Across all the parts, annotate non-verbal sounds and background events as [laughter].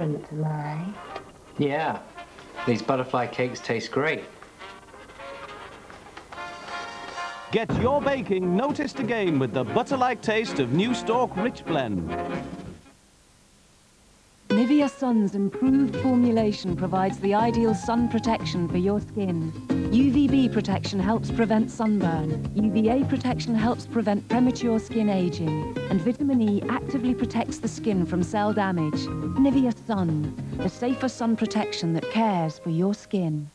different to mine. Yeah, these butterfly cakes taste great. Get your baking noticed again with the butter-like taste of New Stork Rich Blend. Nivea Sun's improved formulation provides the ideal sun protection for your skin. UVB protection helps prevent sunburn. UVA protection helps prevent premature skin aging. And vitamin E actively protects the skin from cell damage. Nivea Sun, the safer sun protection that cares for your skin.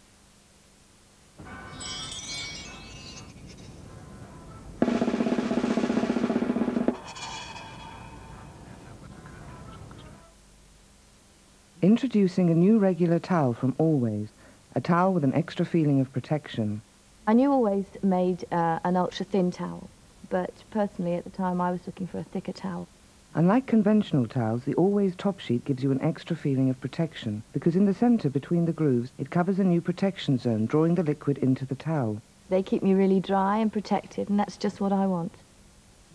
Introducing a new regular towel from Always, a towel with an extra feeling of protection. I knew Always made uh, an ultra-thin towel, but personally at the time I was looking for a thicker towel. Unlike conventional towels, the Always top sheet gives you an extra feeling of protection because in the center between the grooves, it covers a new protection zone, drawing the liquid into the towel. They keep me really dry and protected, and that's just what I want.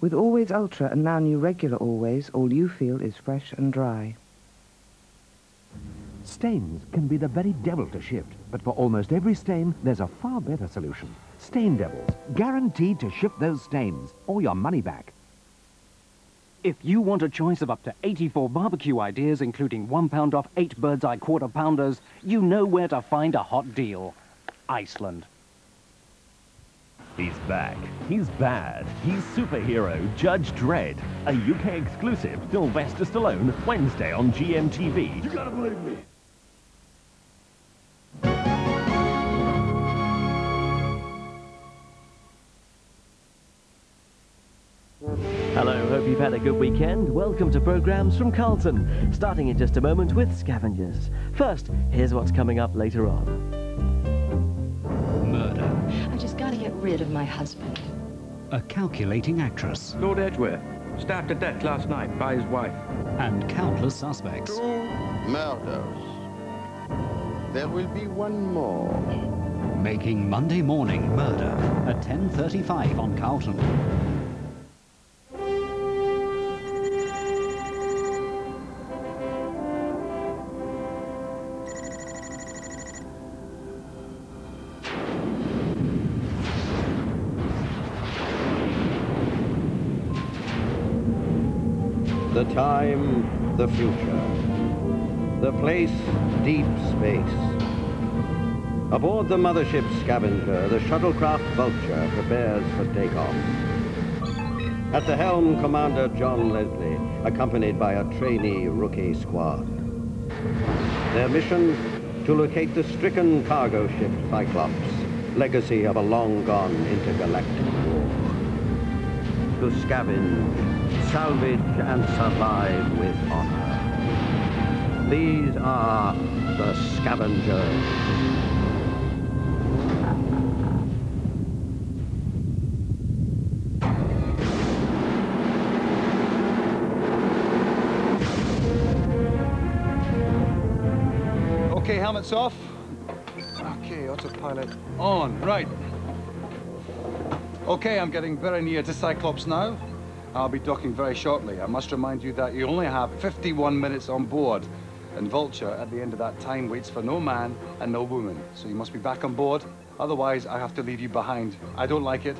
With Always Ultra and now new regular Always, all you feel is fresh and dry. Stains can be the very devil to shift, but for almost every stain, there's a far better solution. Stain Devils, guaranteed to shift those stains, or your money back. If you want a choice of up to 84 barbecue ideas, including one pound off eight Bird's Eye quarter pounders, you know where to find a hot deal. Iceland. He's back. He's bad. He's superhero Judge Dredd. A UK exclusive Sylvester Stallone Wednesday on GMTV. You gotta believe me. Good weekend. Welcome to programs from Carlton, starting in just a moment with Scavengers. First, here's what's coming up later on. Murder. I just gotta get rid of my husband. A calculating actress. Lord Edgware, stabbed to death last night by his wife. And countless suspects. Two murders. There will be one more. Making Monday Morning Murder at 10.35 on Carlton. Time, the future. The place, deep space. Aboard the mothership Scavenger, the shuttlecraft Vulture prepares for takeoff. At the helm, Commander John Leslie, accompanied by a trainee rookie squad. Their mission, to locate the stricken cargo ship Cyclops, legacy of a long-gone intergalactic war. To scavenge, salvage, and survive with honor. These are the Scavengers. Okay, helmets off. Okay, autopilot on. Right. Okay, I'm getting very near to Cyclops now. I'll be docking very shortly. I must remind you that you only have 51 minutes on board. And Vulture, at the end of that time, waits for no man and no woman. So you must be back on board. Otherwise, I have to leave you behind. I don't like it,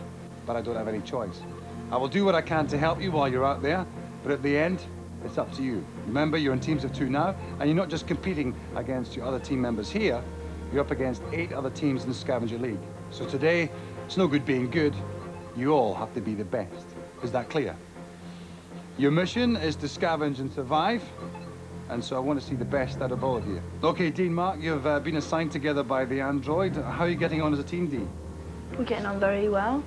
but I don't have any choice. I will do what I can to help you while you're out there, but at the end, it's up to you. Remember, you're in teams of two now, and you're not just competing against your other team members here, you're up against eight other teams in the Scavenger League. So today, it's no good being good. You all have to be the best. Is that clear? Your mission is to scavenge and survive, and so I want to see the best out of all of you. Okay, Dee and Mark, you've uh, been assigned together by the android. How are you getting on as a team, Dean? We're getting on very well.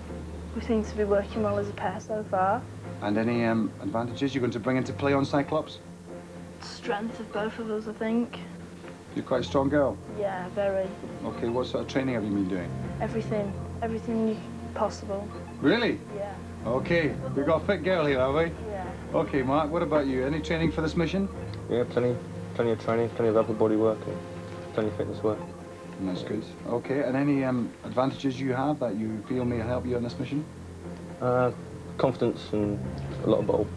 We seem to be working well as a pair so far. And any um, advantages you're going to bring into play on Cyclops? Strength of both of us, I think. You're quite a strong girl. Yeah, very. Okay, what sort of training have you been doing? Everything. Everything possible. Really? Yeah. Okay, we've got a fit girl here, have we? Yeah. Okay, Mark, what about you? Any training for this mission? Yeah, plenty, plenty of training, plenty of upper body work, and plenty of fitness work. That's good. Okay, and any um, advantages you have that you feel may help you on this mission? Uh, confidence and a lot of ball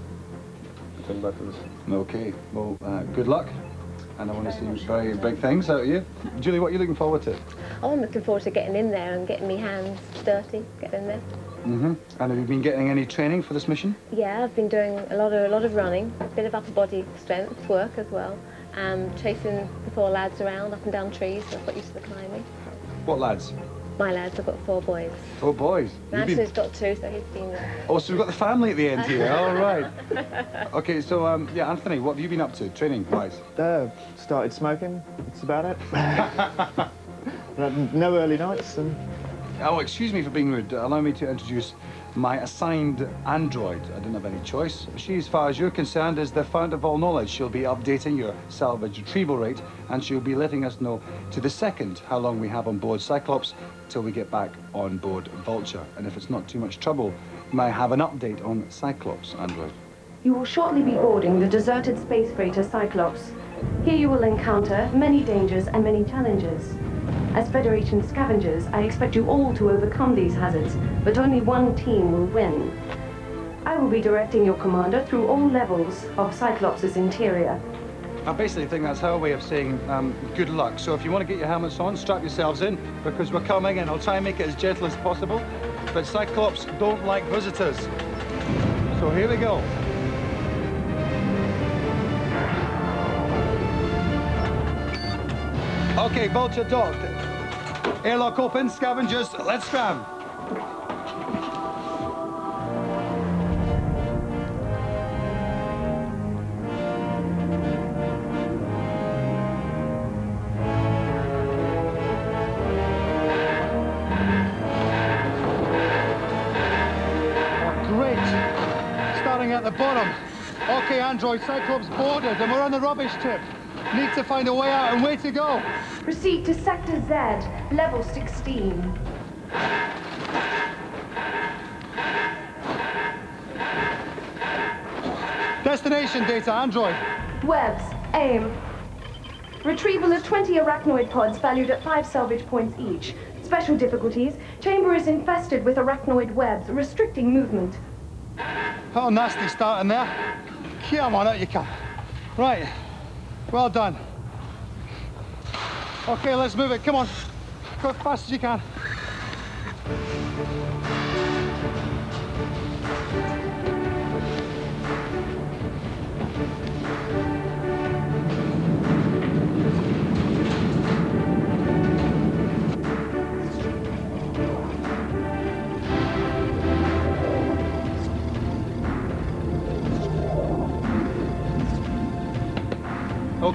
between both of us. Okay, well, uh, good luck. and I want to see very big things out of you. Julie, what are you looking forward to? Oh, I'm looking forward to getting in there and getting my hands dirty, getting in there. Mm-hmm. And have you been getting any training for this mission? Yeah, I've been doing a lot of a lot of running, a bit of upper body strength work as well, and chasing the four lads around up and down trees. So I've got used to the climbing. What lads? My lads, I've got four boys. Four boys. You've been- Anthony's got two, so he's been there. Oh, so we've got the family at the end here. All [laughs] right. Okay, so um, yeah, Anthony, what have you been up to, training-wise? Uh, started smoking. That's about it. [laughs] no early nights and Oh, excuse me for being rude. Allow me to introduce my assigned android. I didn't have any choice. She, as far as you're concerned, is the fount of all knowledge. She'll be updating your salvage retrieval rate, and she'll be letting us know to the second how long we have on board Cyclops till we get back on board Vulture. And if it's not too much trouble, may I have an update on Cyclops, android? You will shortly be boarding the deserted space freighter Cyclops. Here you will encounter many dangers and many challenges. As Federation scavengers, I expect you all to overcome these hazards, but only one team will win. I will be directing your commander through all levels of Cyclops' interior. I basically think that's her way of saying um, good luck. So if you want to get your helmets on, strap yourselves in, because we're coming, and I'll try and make it as gentle as possible. But Cyclops don't like visitors. So here we go. Okay, Vulture docked. Airlock open, scavengers, let's. Starting at the bottom. Okay, Android, Cyclops boarded, and we're on the rubbish tip. Need to find a way out, and way to go. Proceed to Sector Z, level 16. Destination data, Android. Webs, aim. Retrieval of 20 arachnoid pods valued at 5 salvage points each. Special difficulties. Chamber is infested with arachnoid webs, restricting movement. Oh, nasty starting there. Come on, out you come. Right. Well done. Okay, let's move it. Come on. Go as fast as you can.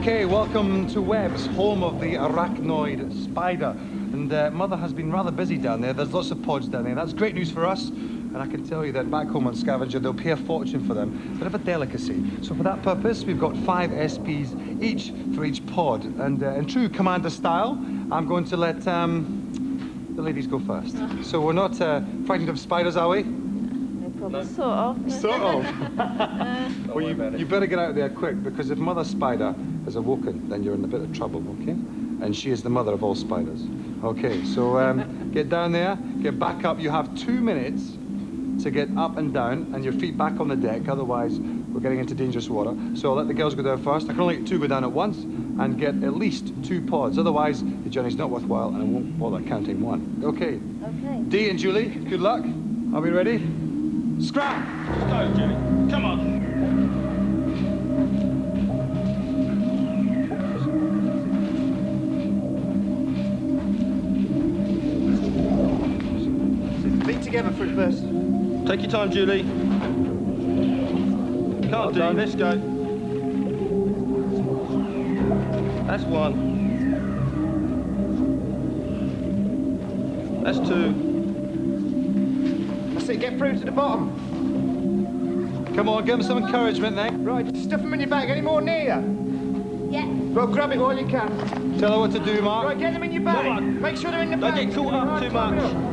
Okay, welcome to Webs, home of the arachnoid spider. And uh, Mother has been rather busy down there. There's lots of pods down there. That's great news for us. And I can tell you that back home on Scavenger, they'll pay a fortune for them. Bit of a delicacy. So for that purpose, we've got five SPs each for each pod. And uh, in true Commander style, I'm going to let um, the ladies go first. So we're not uh, frightened of spiders, are we? Sort of. Sort of. [laughs] well, you, you better get out of there quick because if Mother Spider has awoken, then you're in a bit of trouble, okay? And she is the mother of all spiders. Okay, so um, [laughs] get down there, get back up. You have two minutes to get up and down and your feet back on the deck, otherwise we're getting into dangerous water. So I'll let the girls go down first. I can only get two go down at once and get at least two pods. Otherwise, the journey's not worthwhile and I won't bother counting one. Okay. Okay. Dee and Julie, good luck. Are we ready? Scrap! Go, Julie. Come on. Together for it first. Take your time, Julie. Can't do. It. Let's go. That's one. That's two. That's it, get through to the bottom. Come on, give them some encouragement then. Right, stuff them in your bag. Any more near you? Yeah. Well, grab it while you can. Tell her what to do, Mark. Right, get them in your bag. Make sure they're in the bag. Don't get caught up too much.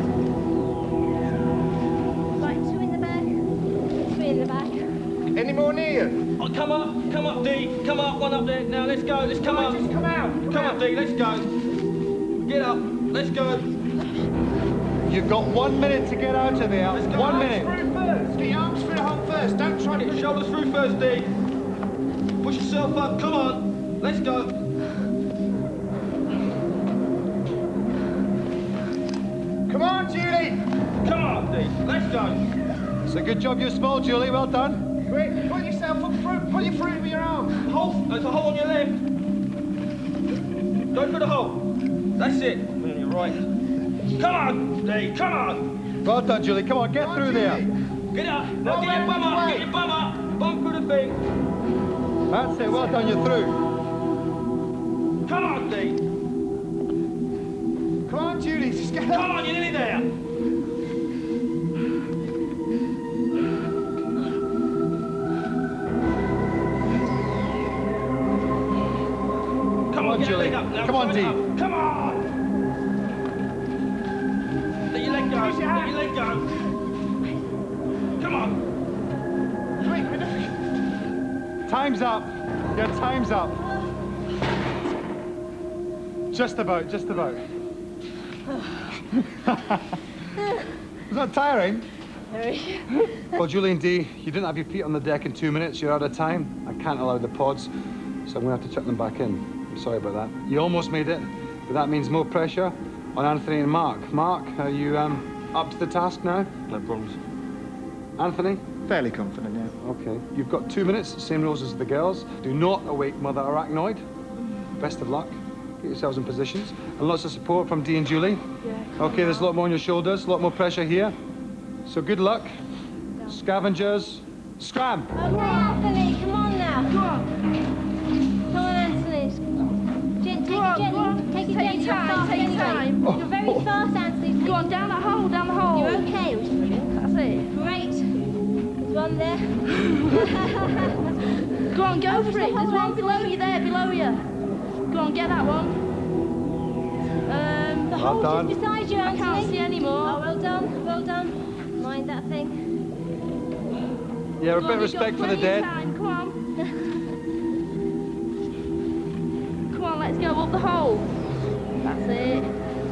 More near you? Oh, come up, come up, Dee. Come up, one up there. Now let's go. Let's come Right, up. just come out. Come, up, Dee. Let's go. Get up. Let's go. You've got one minute to get out of there. Let's go. One Arms minute. Through first. Get your arms through the hole first. Don't try Get to your shoulders through first, Dee. Push yourself up. Come on. Let's go. Come on, Julie. Come on, Dee. Let's go. It's a good job you're small, Julie. Well done. Quick, put yourself up through. Pull your fruit with your arm. Hole. There's a hole on your left. Go for the hole. That's it. On your right. Come on, Dee. Come on. Well done, Julie. Come on, get through there. Get up. Now get your bum up. Get your bum up. Bum through the thing. That's it. Well done. You're through. Come on, Dee. Come on, Julie. Just get Come on, you're nearly there. Come on, it Dee. Come on. Let your leg go. Finish your Let your leg go. Come on. Quick, with. Time's up. Your time's up. Just about, just about. Was that tiring? Very. Well, Julie and Dee, you didn't have your feet on the deck in two minutes. You're out of time. I can't allow the pods, so I'm going to have to chuck them back in. I'm sorry about that. You almost made it, but that means more pressure on Anthony and Mark. Mark, are you um, up to the task now? No problems. Anthony? Fairly confident, yeah. Okay. You've got two minutes, same rules as the girls. Do not awake Mother Arachnoid. Best of luck. Get yourselves in positions. And lots of support from Dee and Julie. Yeah. Okay, there's a lot more on your shoulders, a lot more pressure here. So good luck. Scavengers, scram! Okay, Take it Take gently. your You're time, fast take your anyway. time. You're very fast, Anthony. Go on, down that hole, down the hole. You're okay, which is brilliant. That's it. Great. There's one there. [laughs] Go on, go for it. There's one below you there, below you. Go on, get that one. Um, The Well hole's done. just beside you, I can't see anymore. Oh, well done, well done. Mind that thing. Yeah, a Go bit of you've got respect for the plenty of dead. Time. Come on. [laughs] Come on, let's go up the hole. That's it.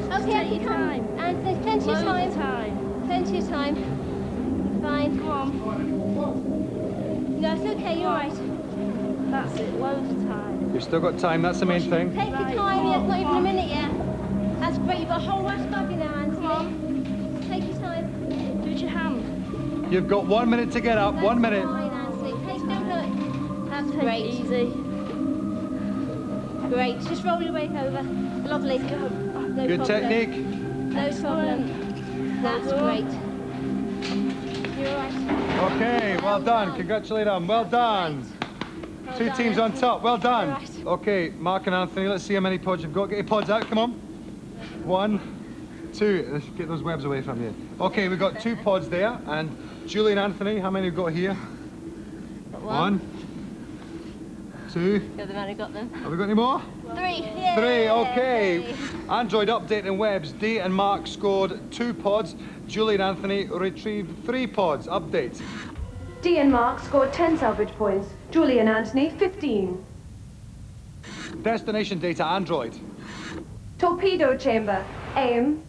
Just Okay, take your time. And there's plenty of Loads time. of time. Plenty of time. Fine. Come on. No, it's okay, you're right. That's it. Loads of time. You've still got time, that's the main thing. Take your time, yeah, it's not even a minute yet. That's great, you've got a whole rush above you now, Anthony. Come on. Take your time. Do it your hand. You've got one minute to get up, one minute. Fine, Anthony. Take, don't do it. That's great. easy. Great. Just roll your weight over. Lovely. Oh, no Good problem. technique. No problem. That's great. You're all right. Okay, well done. Congratulate them. Well done. Well Two done, teams on top. Well done. All right. Okay, Mark and Anthony, let's see how many pods you've got. Get your pods out, come on. One, two. Let's get those webs away from you. Okay, we've got two pods there. And Julie and Anthony, how many have we got here? One. Two. You're The man who got them. Have we got any more? Three. Yay. Three, okay. Android update and webs. Dee and Mark scored two pods. Julie and Anthony retrieved three pods. Update. Dee and Mark scored 10 salvage points. Julie and Anthony, 15. Destination data Android. Torpedo chamber. Aim.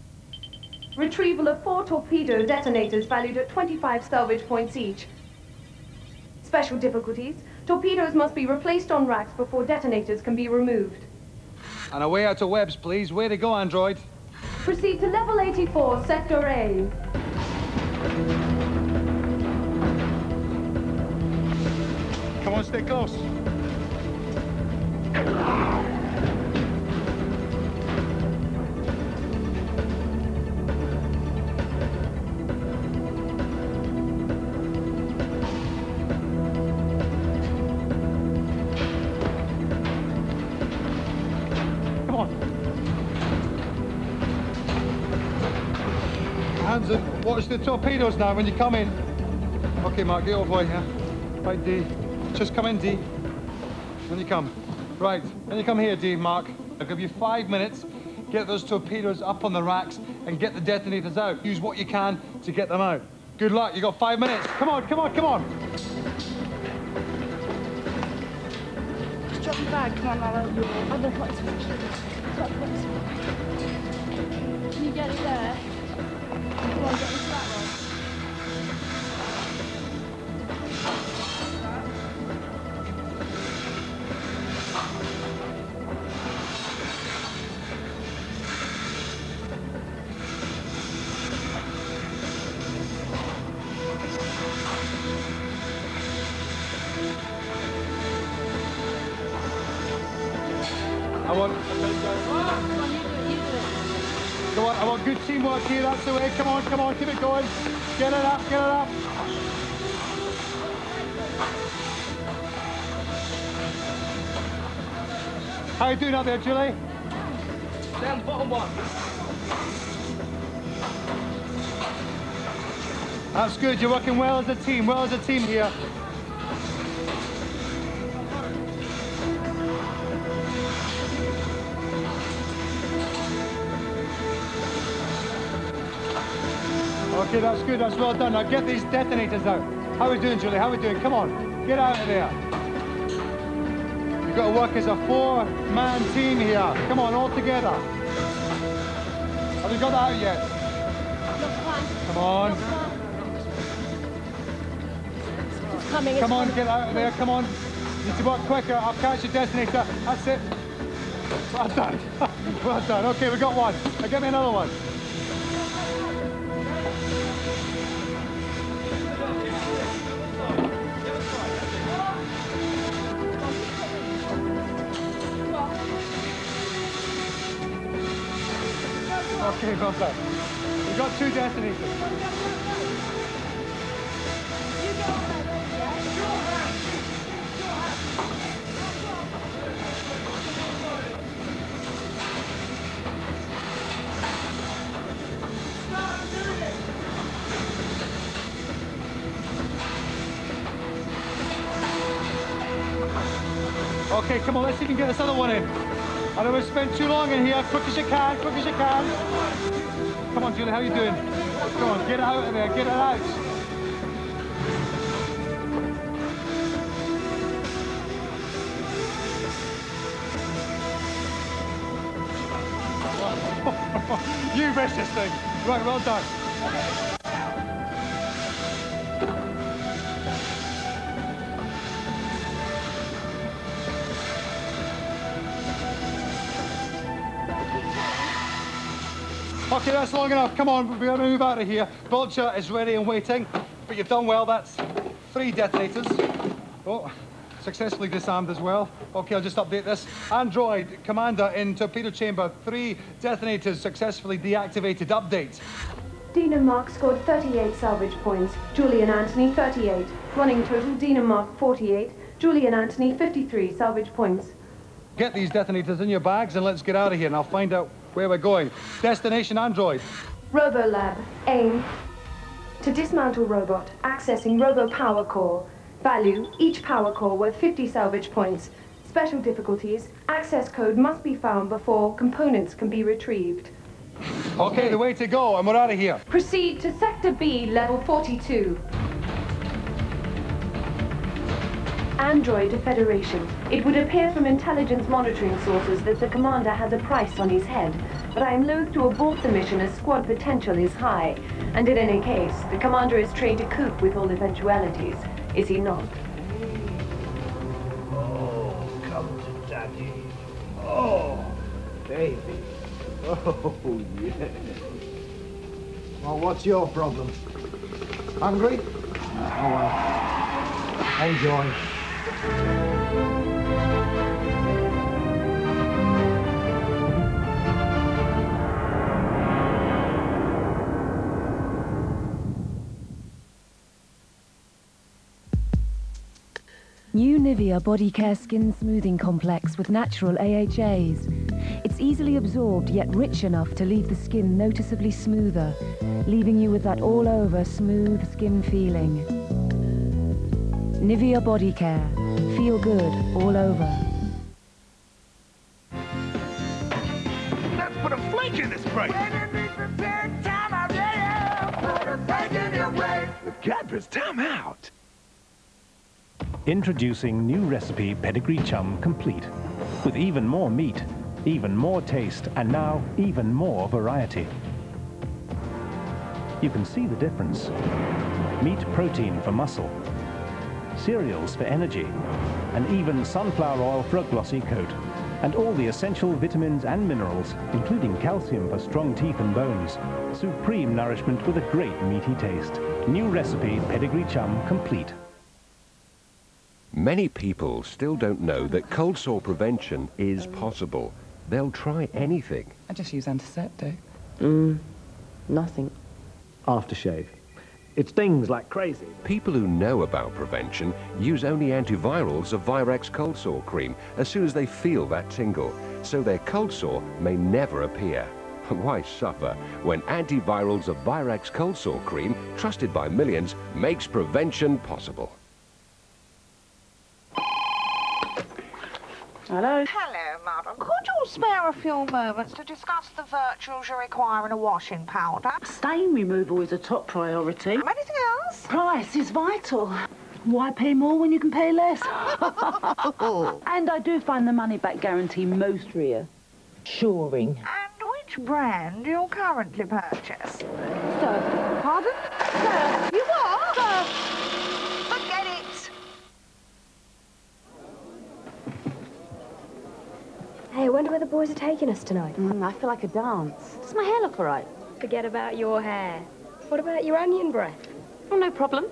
Retrieval of four torpedo detonators valued at 25 salvage points each. Special difficulties. Torpedoes must be replaced on racks before detonators can be removed. And away out to webs, please. Way to go, Android. Proceed to level 84, sector A. Come on, stay close. Watch the torpedoes now when you come in. Okay, Mark, get over here. Right, Dee. Just come in, Dee. When you come. Right, when you come here, Dee, Mark. I'll give you five minutes. Get those torpedoes up on the racks and get the detonators out. Use what you can to get them out. Good luck. You got five minutes. Come on, come on, come on. Just drop your bag. Come on, go put it Can you get it there? Come on, doing up there, Julie? Down the bottom one. That's good, you're working well as a team, well as a team here. Okay, that's good, that's well done. Now get these detonators out. How are we doing, Julie? How are we doing? Come on, get out of there. Got to work as a four-man team here. Come on, all together. Have you got that out yet? Come on. coming. Come on, get out of there, come on. You need to work quicker. I'll catch your detonator. That's it. Well done. [laughs] well done. Okay, we got one. Now get me another one. Okay, well done. We got two detonators. Okay, come on, let's see if we can get this other one in. I don't want to spend too long in here. Quick as you can, quick as you can. Come on, Julie, how are you doing? Come on, get it out of there, get it out. [laughs] you missed this thing. Right, well done. Okay, that's long enough. Come on, we're going to move out of here. Vulture is ready and waiting, but you've done well. That's three detonators. Oh, successfully disarmed as well. Okay, I'll just update this. Android commander in torpedo chamber. Three detonators successfully deactivated. Update. Dee and Mark scored 38 salvage points, Julie and Anthony 38. Running total, Dee and Mark 48, Julie and Anthony 53 salvage points. Get these detonators in your bags and let's get out of here and I'll find out where we're going. Destination Android. RoboLab, aim. To dismantle robot, accessing Robo Power Core. Value, each power core worth 50 salvage points. Special difficulties, access code must be found before components can be retrieved. Okay, the way to go, and we're out of here. Proceed to Sector B, level 42. Android Federation. It would appear from intelligence monitoring sources that the commander has a price on his head, but I am loath to abort the mission as squad potential is high. And in any case, the commander is trained to cope with all eventualities, is he not? Oh, come to daddy. Oh, baby. [laughs] Oh, yeah. Well, what's your problem? Hungry? Oh, well. Enjoy. New Nivea Body Care Skin Smoothing Complex with natural AHAs. It's easily absorbed yet rich enough to leave the skin noticeably smoother, leaving you with that all-over smooth skin feeling. Nivea Body Care. Feel good all over. Let's put a flake in this break. The Cadbury's time out. Introducing new recipe Pedigree Chum Complete. With even more meat, even more taste, and now even more variety. You can see the difference. Meat protein for muscle, cereals for energy, and even sunflower oil for a glossy coat. And all the essential vitamins and minerals, including calcium for strong teeth and bones. Supreme nourishment with a great meaty taste. New recipe Pedigree Chum Complete. Many people still don't know that cold sore prevention is possible. They'll try anything. I just use antiseptic. Mm, nothing. Aftershave. It stings like crazy. People who know about prevention use only antiviral Zovirax cold sore cream as soon as they feel that tingle, so their cold sore may never appear. [laughs] Why suffer when antiviral Zovirax cold sore cream, trusted by millions, makes prevention possible? Hello? Hello, madam. Could you spare a few moments to discuss the virtues you require in a washing powder? Stain removal is a top priority. Um, anything else? Price is vital. Why pay more when you can pay less? [laughs] [laughs] and I do find the money back guarantee most reassuring. And which brand do you currently purchase? Sir. Pardon? Sir. You are? Sir. Forget it. Hey, I wonder where the boys are taking us tonight. Mm, I feel like a dance. Does my hair look all right? Forget about your hair. What about your onion breath? Oh, no problem.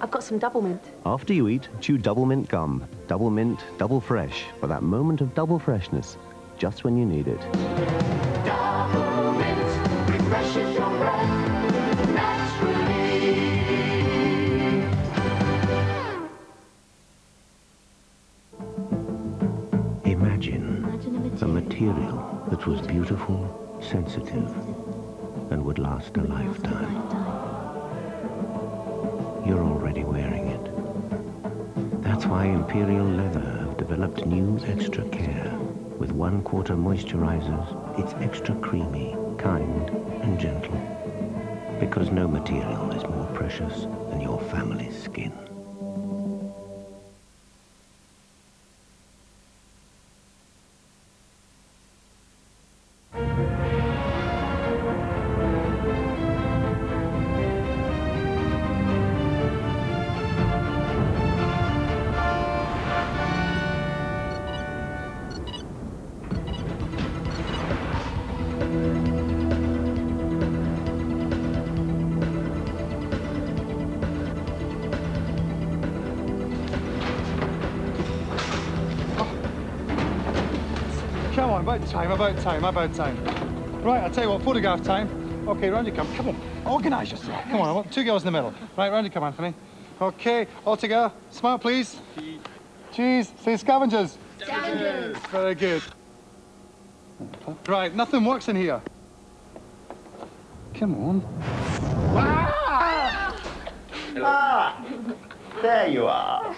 I've got some Doublemint. After you eat, chew Doublemint gum. Doublemint, double fresh, for that moment of double freshness, just when you need it. Double material that was beautiful, sensitive, and would last a lifetime. You're already wearing it. That's why Imperial Leather have developed new Extra Care. With one quarter moisturizers, it's extra creamy, kind, and gentle. Because no material is more precious than your family's skin. About time, about time. Right, I'll tell you what, photograph time. Okay, round you come. Come on, organise yourself. Come on, I want two girls in the middle. Right, round you come, Anthony. Okay, all together. Smile, please. Cheese. Say scavengers. Scavengers. Very good. Right, nothing works in here. Come on. Ah! Ah, there you are.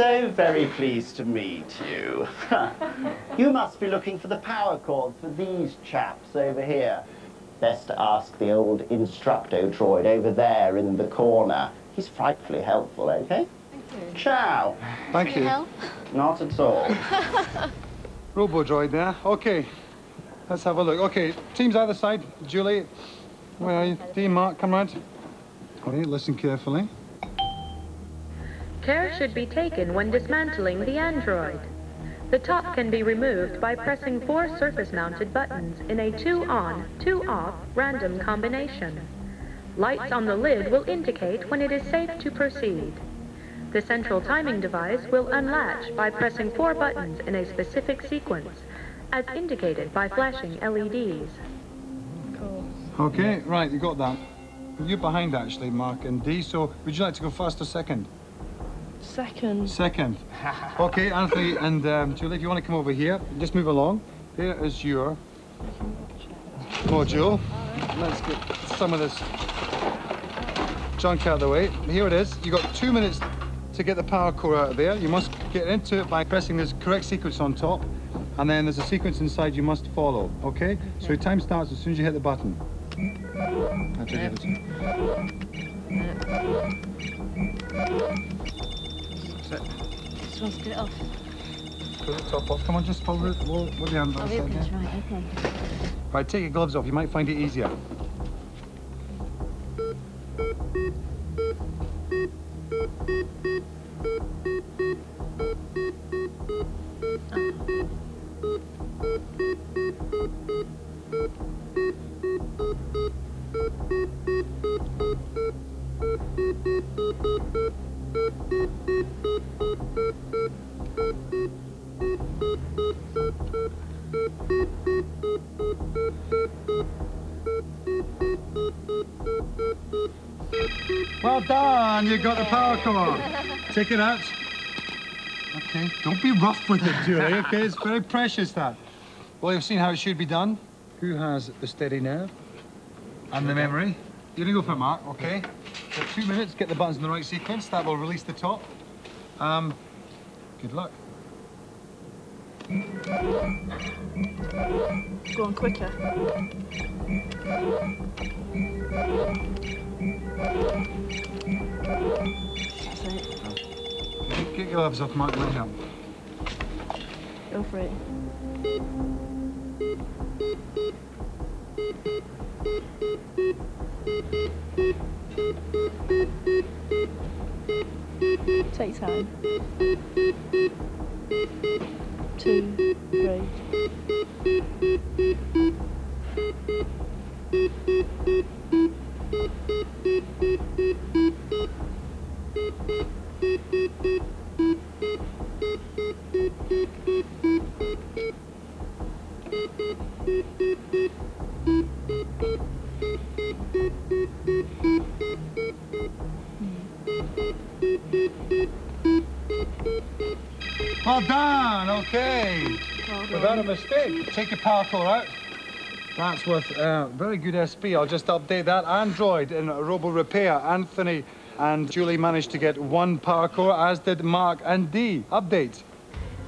So very pleased to meet you. [laughs] you must be looking for the power core for these chaps over here. Best to ask the old instructo droid over there in the corner. He's frightfully helpful, okay? Thank you. Ciao. Thank you. help? Not at all. [laughs] Robo droid there. Okay, let's have a look. Okay, teams either side. Julie, where are you? Dean, Mark, come round. Okay, listen carefully. Care should be taken when dismantling the android. The top can be removed by pressing four surface-mounted buttons in a two-on, two-off random combination. Lights on the lid will indicate when it is safe to proceed. The central timing device will unlatch by pressing four buttons in a specific sequence, as indicated by flashing LEDs. Okay, right, you got that. You're behind actually, Mark and Dee, so would you like to go first or second? Second. Second. Okay, Anthony and um, Julie, if you want to come over here, just move along. Here is your module. Let's get some of this junk out of the way. Here it is. You've got two minutes to get the power core out of there. You must get into it by pressing this correct sequence on top. And then there's a sequence inside you must follow, okay? So your time starts as soon as you hit the button. I'll take it. Sit. Just want to get it off. Put the top off. Come on, just follow it. We'll, we'll the hand Oh, on here it second. is, okay. Right, take your gloves off. You might find it easier. Got on. Take it out. Okay, don't be rough with it, Julie, okay? [laughs] It's very precious, that. Well, you've seen how it should be done. Who has the steady nerve? And the memory. You're gonna go for it, Mark, okay? For two minutes, get the buttons in the right sequence. That will release the top. Um, good luck. Go on quicker. Get your gloves off, Mark, let help. Go for it. Take time. Two, core out. That's with uh, very good SP. I'll just update that. Android in Robo Repair. Anthony and Julie managed to get one power core, as did Mark and Dee. Update.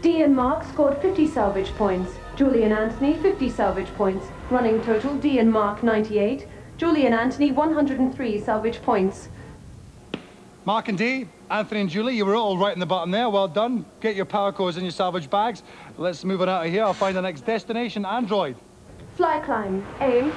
Dee and Mark scored 50 salvage points. Julie and Anthony, 50 salvage points. Running total, Dee and Mark, 98. Julie and Anthony, 103 salvage points. Mark and Dee, Anthony and Julie, you were all right in the bottom there. Well done. Get your power cores in your salvage bags. Let's move on out of here. I'll find the next destination, Android. Fly climb. Aim.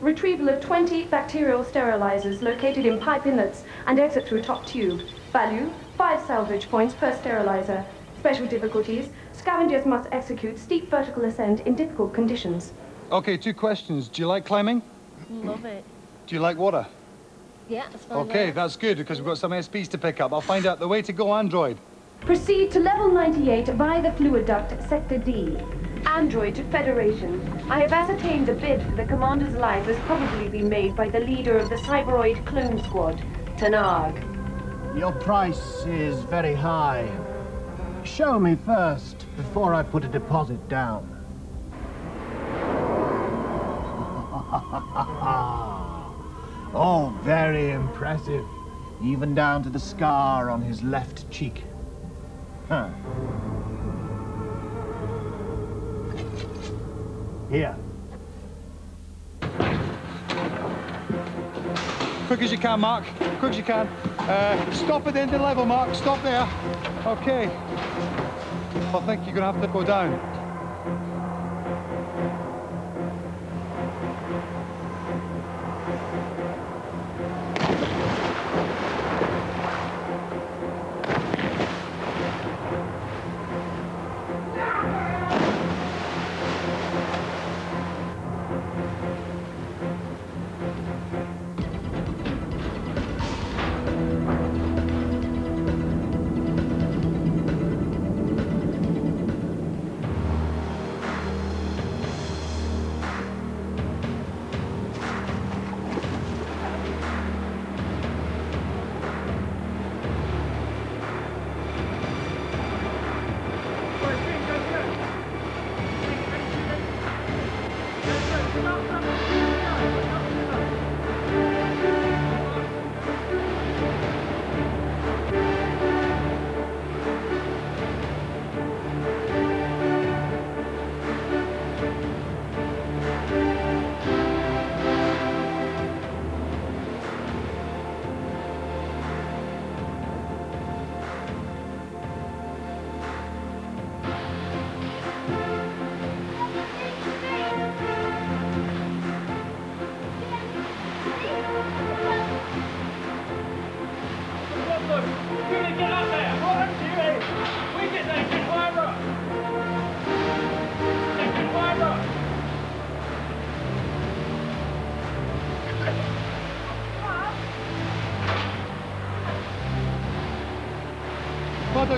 Retrieval of 20 bacterial sterilizers located in pipe inlets and exit through a top tube. Value, 5 salvage points per sterilizer. Special difficulties, scavengers must execute steep vertical ascent in difficult conditions. Okay, two questions. Do you like climbing? Love it. Do you like water? Yeah, that's fine. Okay, that's good because we've got some SPs to pick up. I'll find out the way to go Android. Proceed to level 98 via the fluid duct, Sector D. Android to Federation. I have ascertained the bid for the commander's life has probably been made by the leader of the Cyberoid clone squad, Tanarg. Your price is very high. Show me first, before I put a deposit down. [laughs] oh, very impressive. Even down to the scar on his left cheek. Huh. Here. Quick as you can, Mark. Quick as you can. Uh, stop at the end of the level, Mark. Stop there. Okay. I think you're going to have to go down.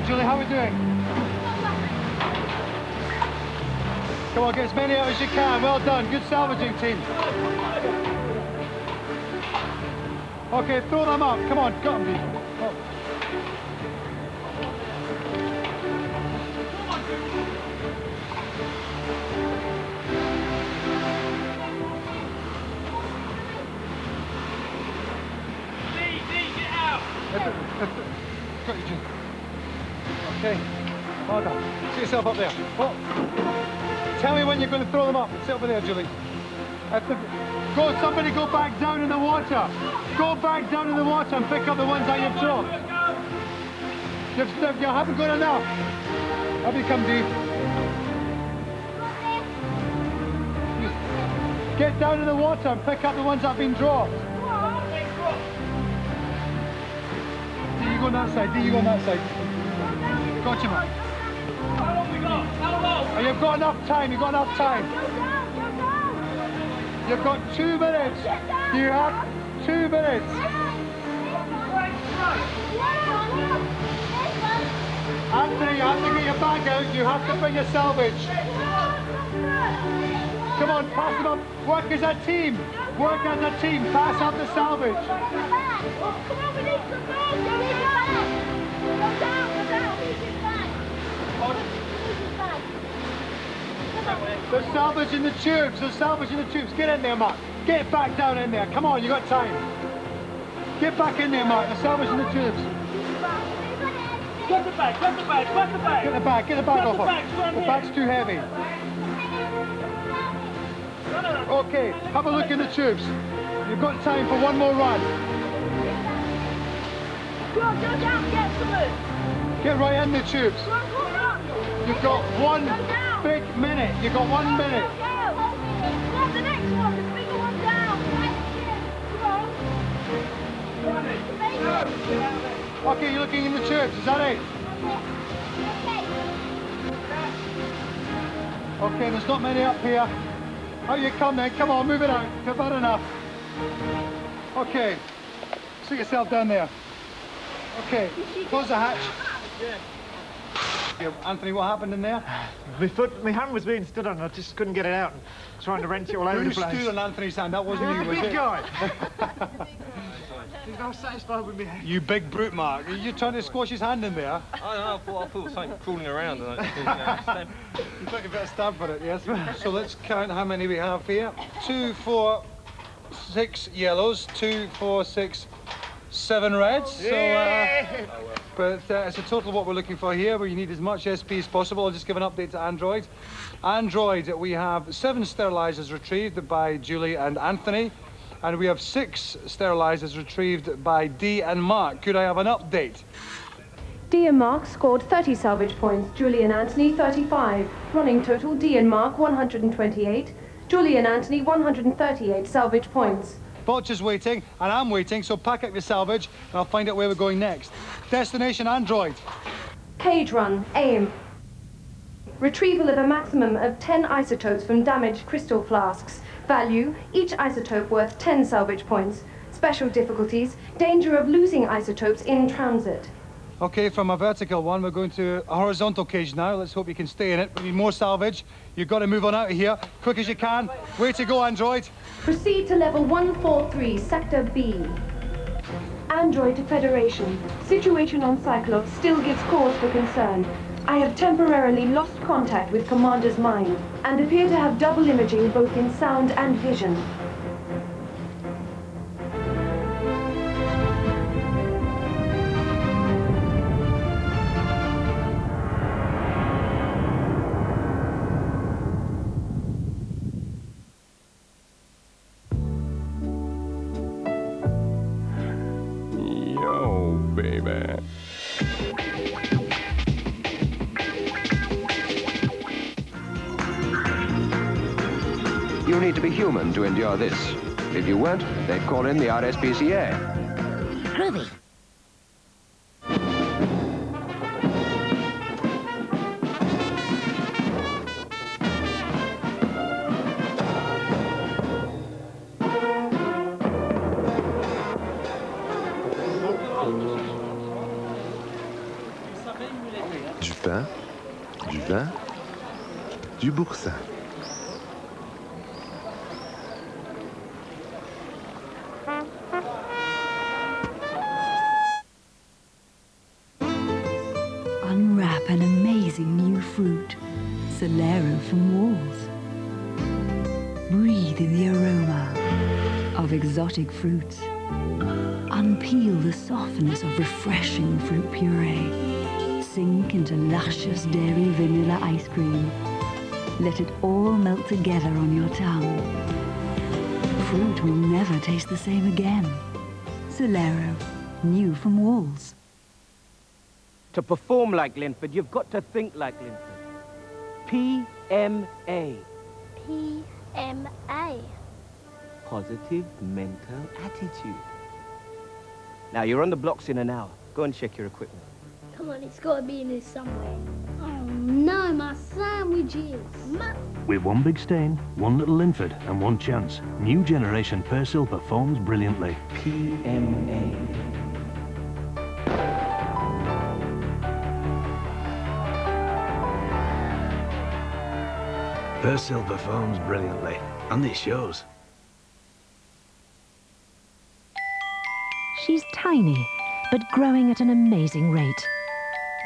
Julie. How are we doing? Come on, get as many out as you can. Well done. Good salvaging team. Okay, throw them up. Come on, got them, Sit yourself up there. Oh. Tell me when you're going to throw them up. Sit over there, Julie. The- Go, somebody go back down in the water. Go back down in the water and pick up the ones that you've dropped. You've, you haven't got enough. Have you come deep? Get down in the water and pick up the ones that have been dropped. Do you go on that side? Do you go on that side? Gotcha, man. Oh, you've got enough time. You've got enough time. You've got two minutes. You have two minutes. Anthony, you have to get your bag out. You have to bring your salvage. Come on, pass them up. Work as a team. Work as a team. Pass up the salvage. Come on, we need some bags. Go down, go down. We need There's salvage salvaging the tubes. There's salvage in the tubes. Get in there, Mark. Get back down in there. Come on, you got time. Get back in there, Mark. There's salvage in the tubes. Get the bag, get the bag, get the bag. Get the bag. Get the bag Get off the her. bags, run The bag's too heavy. Okay, have a look in the tubes. You've got time for one more run. Get right in the tubes. You've got one big minute. You've got one minute. Okay, you're looking in the tubes. Is that it? Okay, there's not many up here. Out you come then. Come on, move it out. You've had enough. Okay. Sit yourself down there. Okay. Close the hatch. Yeah, Anthony, what happened in there? My foot, my hand was being stood on, I just couldn't get it out. And trying to wrench it all over Who the place. stood on Anthony's hand? That wasn't oh, you, the was big it? guy. [laughs] He's not satisfied with me. You big brute, Mark. Are you trying to squash his hand in there? I don't know, I thought, I thought something crawling around. And I, you know, [laughs] stab. You took a bit of stab for it, yes. So let's count how many we have here. Two, four, six yellows. Two, four, six, seven reds. So, uh, but uh, it's a total of what we're looking for here, where you need as much SP as possible. I'll just give an update to Android. Android, we have seven sterilizers retrieved by Julie and Anthony. And we have six sterilizers retrieved by Dee and Mark. Could I have an update? Dee and Mark scored 30 salvage points, Julie and Anthony 35. Running total, Dee and Mark 128, Julie and Anthony 138 salvage points. Vulture's waiting, and I'm waiting, so pack up your salvage, and I'll find out where we're going next. Destination Android. Cage run, aim. Retrieval of a maximum of 10 isotopes from damaged crystal flasks. Value, each isotope worth 10 salvage points. Special difficulties, danger of losing isotopes in transit. Okay, from a vertical one, we're going to a horizontal cage now. Let's hope you can stay in it. We need more salvage. You've got to move on out of here, quick as you can. Way to go, Android. Proceed to level 143, Sector B. Android to Federation. Situation on Cyclops still gives cause for concern. I have temporarily lost contact with Commander's mind and appear to have double imaging both in sound and vision. To endure this. If you weren't, they'd call in the RSPCA. Groovy. Du pain, du vin, du boursin. Exotic fruits. Unpeel the softness of refreshing fruit puree. Sink into luscious dairy vanilla ice cream. Let it all melt together on your tongue. Fruit will never taste the same again. Solero, new from Walls. To perform like Linford, you've got to think like Linford. PMA. PMA. Positive mental attitude. Now, you're on the blocks in an hour. Go and check your equipment. Come on, it's got to be in here somewhere. Oh no, my sandwiches. Ma With one big stain, one little Linford, and one chance, new generation Persil performs brilliantly. PMA. Persil performs brilliantly, and it shows. Tiny, but growing at an amazing rate.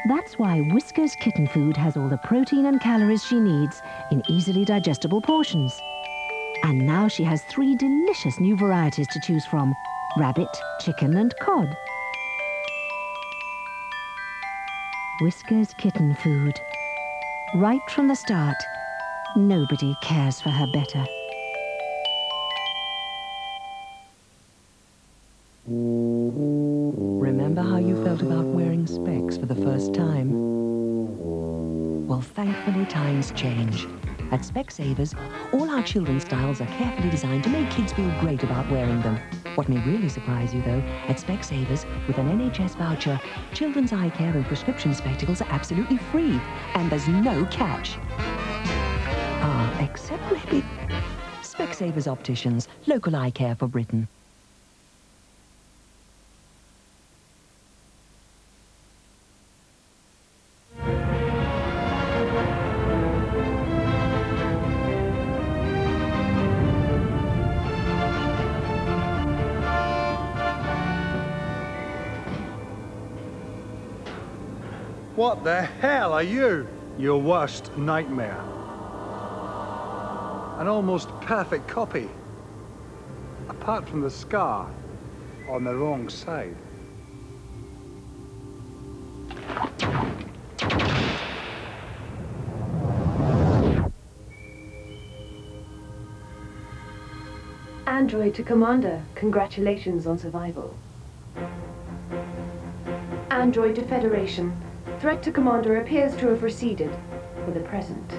That's why Whiskas kitten food has all the protein and calories she needs in easily digestible portions. And now she has three delicious new varieties to choose from rabbit, chicken, and cod. Whiskas kitten food. Right from the start, nobody cares for her better. Remember how you felt about wearing specs for the first time? Well, thankfully, times change. At Specsavers, all our children's styles are carefully designed to make kids feel great about wearing them. What may really surprise you, though, at Specsavers, with an NHS voucher, children's eye care and prescription spectacles are absolutely free, and there's no catch. Ah, except maybe Specsavers Opticians, local eye care for Britain. What the hell are you? Your worst nightmare. An almost perfect copy. Apart from the scar on the wrong side. Android to Commander, congratulations on survival. Android to Federation, threat to Commander appears to have receded for the present.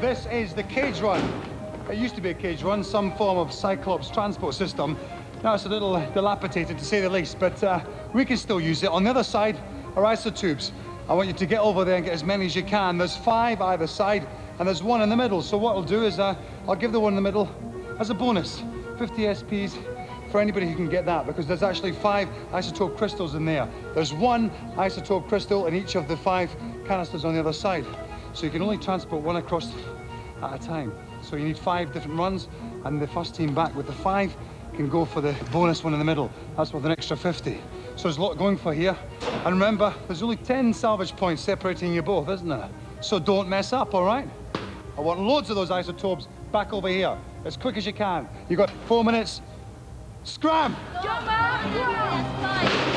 This is the cage run. It used to be a cage run, some form of Cyclops transport system. Now it's a little dilapidated to say the least, but uh, we can still use it. On the other side are isotubes. I want you to get over there and get as many as you can. There's five either side, and there's one in the middle. So what I'll do is uh, I'll give the one in the middle as a bonus. 50 SPs for anybody who can get that, because there's actually five isotope crystals in there. There's one isotope crystal in each of the five canisters on the other side. So you can only transport one across at a time. So you need five different runs, and the first team back with the five can go for the bonus one in the middle. That's worth an extra 50. So there's a lot going for here. And remember, there's only 10 salvage points separating you both, isn't there? So don't mess up, all right? I want loads of those isotopes back over here, as quick as you can. You've got four minutes. Scram! Great.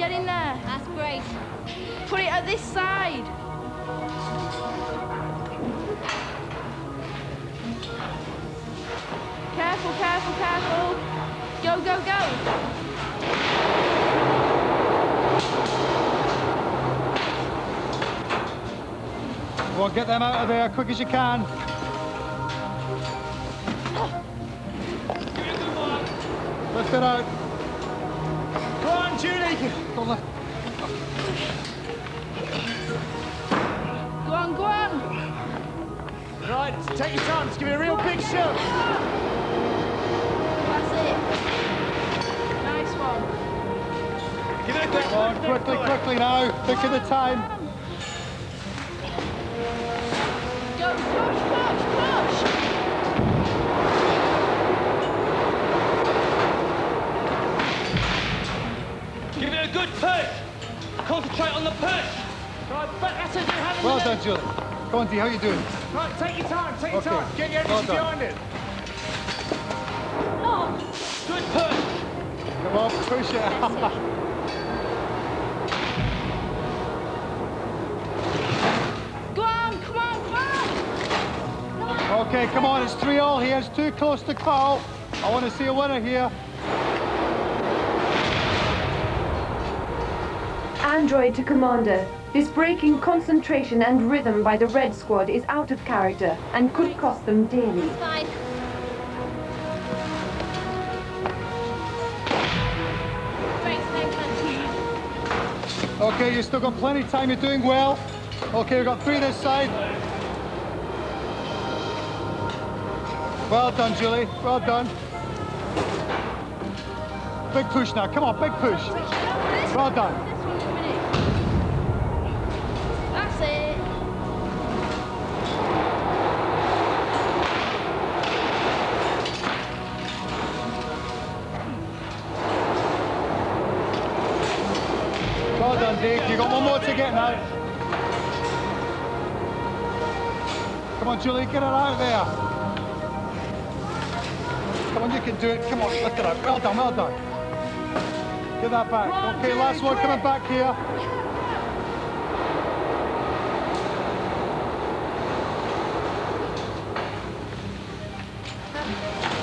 Get in there. That's great. Put it at this side. Careful, careful, careful. Go, go, go. Come on, get them out of there, quick as you can. Lift it out. Go on, Julie. Go left. Go on, on, go on. Right, take your time. Just give me a real big shove. That's it. Nice one. Give it a quick Come on, quickly, quickly now. Think of the time. Julie. Go on, Dee, how you doing? Right, take your time. Take your Okay. time. Get your energy Well behind it. Good push. Come on, push it. Go on, come on, come on. Okay, come on, it's three all here. It's too close to call. I want to see a winner here. Android to Commander. This breaking concentration and rhythm by the Red Squad is out of character and could cost them dearly. Okay, you've still got plenty of time. You're doing well. Okay, we've got three this side. Well done, Julie. Well done. Big push now. Come on, big push. Well done. Got one more to get now. Come on, Julie, get it out there. Come on, you can do it. Come on, lift it up. Well done, well done. Get that back. Okay, last one coming back here.